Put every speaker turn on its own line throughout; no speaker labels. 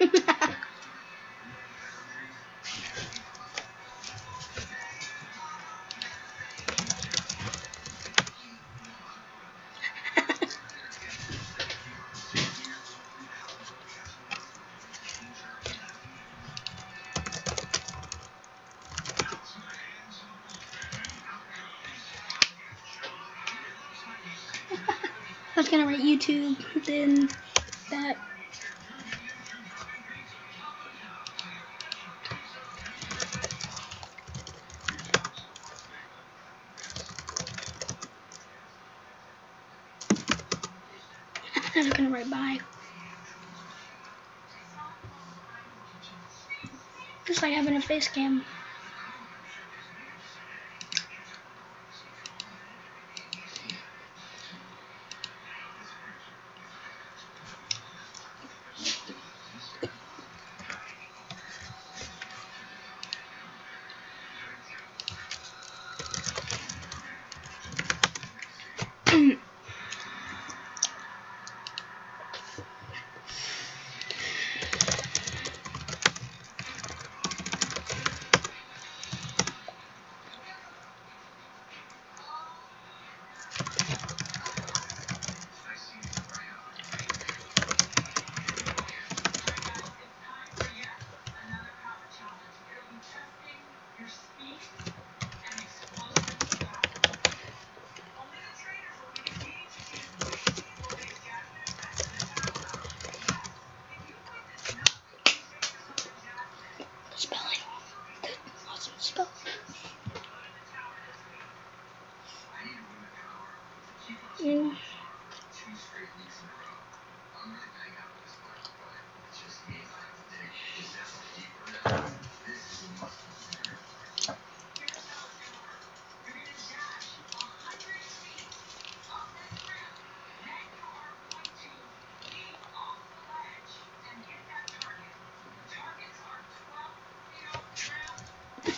I was gonna write YouTube, then that. I was gonna bye. Just like having a face cam.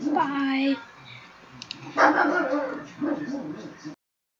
Bye.